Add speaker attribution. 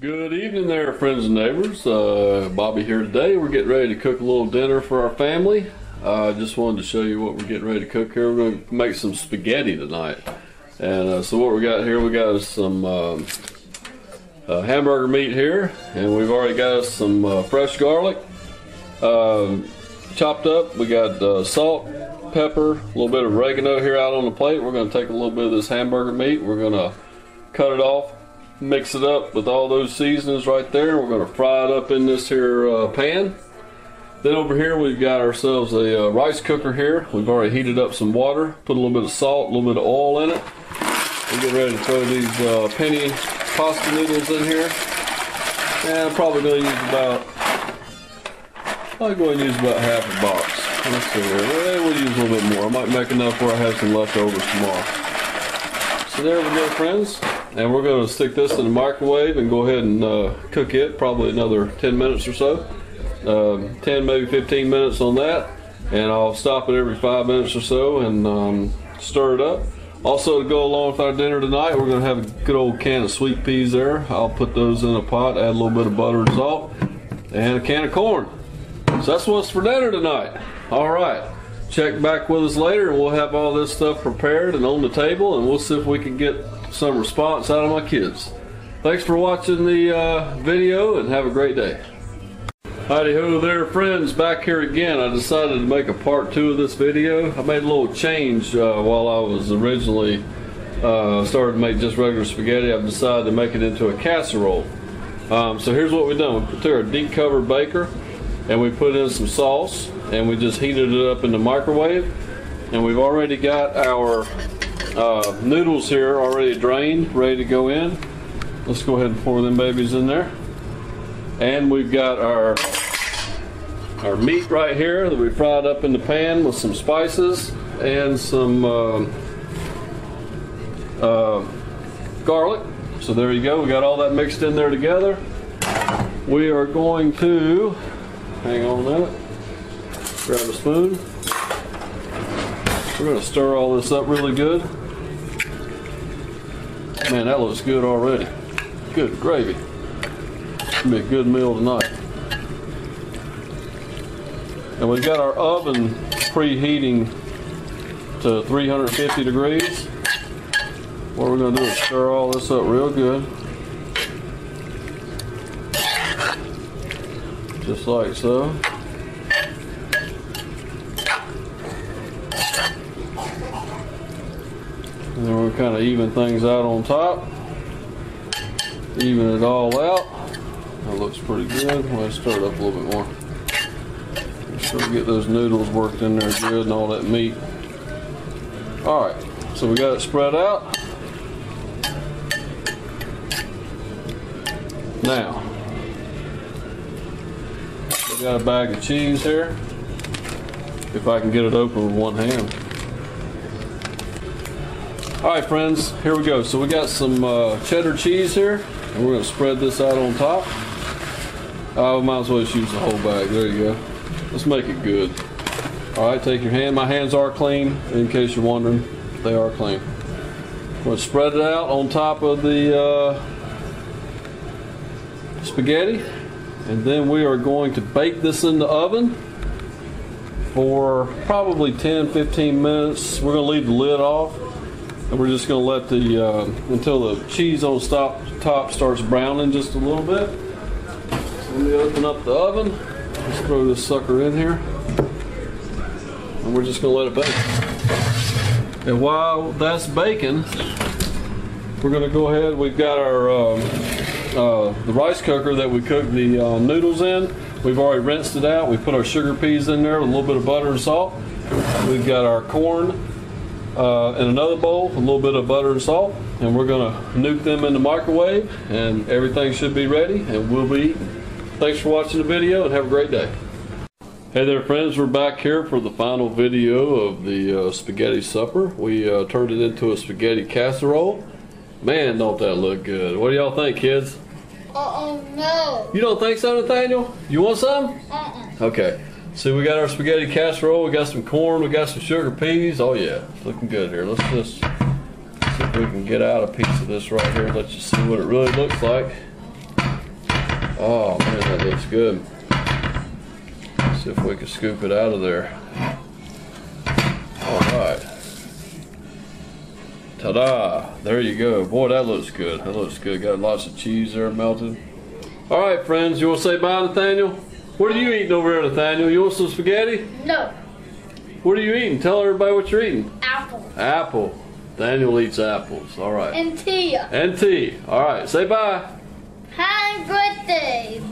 Speaker 1: Good evening there, friends and neighbors. Uh, Bobby here today. We're getting ready to cook a little dinner for our family. I uh, just wanted to show you what we're getting ready to cook here. We're going to make some spaghetti tonight. And uh, so what we got here, we got some um, uh, hamburger meat here, and we've already got some uh, fresh garlic um, chopped up. We got uh, salt, pepper, a little bit of oregano here out on the plate. We're going to take a little bit of this hamburger meat. We're going to cut it off mix it up with all those seasonings right there. We're going to fry it up in this here uh, pan. Then over here we've got ourselves a uh, rice cooker here. We've already heated up some water, put a little bit of salt, a little bit of oil in it. We're ready to throw these uh, penne pasta noodles in here. And I'm probably going to use about, I'm going to use about half a box. Let's see here. Well, we'll use a little bit more. I might make enough where I have some leftovers tomorrow. So there we go, friends. And we're going to stick this in the microwave and go ahead and uh, cook it probably another 10 minutes or so. Um, 10, maybe 15 minutes on that. And I'll stop it every five minutes or so and um, stir it up. Also, to go along with our dinner tonight, we're going to have a good old can of sweet peas there. I'll put those in a pot, add a little bit of butter and salt, and a can of corn. So that's what's for dinner tonight. All right. Check back with us later, and we'll have all this stuff prepared and on the table, and we'll see if we can get some response out of my kids. Thanks for watching the uh, video and have a great day. Howdy ho there friends, back here again. I decided to make a part two of this video. I made a little change uh, while I was originally uh, started to make just regular spaghetti. I've decided to make it into a casserole. Um, so here's what we've done. We took our deep covered baker and we put in some sauce and we just heated it up in the microwave. And we've already got our uh, noodles here already drained, ready to go in. Let's go ahead and pour them babies in there. And we've got our our meat right here that we fried up in the pan with some spices and some uh, uh, garlic. So there you go. We got all that mixed in there together. We are going to hang on a minute. Grab a spoon. We're going to stir all this up really good. Man, that looks good already. Good gravy. Gonna be a good meal tonight. And we've got our oven preheating to 350 degrees. What we're going to do is stir all this up real good. Just like so. And then we'll kind of even things out on top. Even it all out. That looks pretty good. Let's stir it up a little bit more. So we get those noodles worked in there good and all that meat. Alright, so we got it spread out. Now, we got a bag of cheese here. If I can get it open with one hand. All right, friends, here we go. So we got some uh, cheddar cheese here, and we're gonna spread this out on top. I might as well just use the whole bag. There you go. Let's make it good. All right, take your hand. My hands are clean, in case you're wondering. They are clean. We're gonna spread it out on top of the uh, spaghetti, and then we are going to bake this in the oven for probably 10-15 minutes. We're gonna leave the lid off and we're just going to let the, uh, until the cheese on top, top starts browning just a little bit. Let me open up the oven. Let's throw this sucker in here. And we're just going to let it bake. And while that's baking, we're going to go ahead. We've got our um, uh, the rice cooker that we cooked the uh, noodles in. We've already rinsed it out. We put our sugar peas in there with a little bit of butter and salt. We've got our corn uh, in another bowl, a little bit of butter and salt, and we're going to nuke them in the microwave, and everything should be ready, and we'll be eating. Thanks for watching the video, and have a great day. Hey there, friends. We're back here for the final video of the uh, spaghetti supper. We uh, turned it into a spaghetti casserole. Man, don't that look good. What do y'all think, kids?
Speaker 2: Uh-oh, no.
Speaker 1: You don't think so, Nathaniel? You want some?
Speaker 2: Uh-uh.
Speaker 1: Okay. See, we got our spaghetti casserole, we got some corn, we got some sugar peas. Oh yeah, it's looking good here. Let's just see if we can get out a piece of this right here. Let you see what it really looks like. Oh man, that looks good. see if we can scoop it out of there. All right. Ta-da! There you go. Boy, that looks good. That looks good. Got lots of cheese there melted. All right, friends. You want to say bye, Nathaniel? What are you eating over there, Nathaniel? You want some spaghetti?
Speaker 2: No.
Speaker 1: What are you eating? Tell everybody what you're eating.
Speaker 2: Apple.
Speaker 1: Apple. Daniel eats apples. All right.
Speaker 2: And tea.
Speaker 1: And tea. All right. Say bye.
Speaker 2: Happy birthday.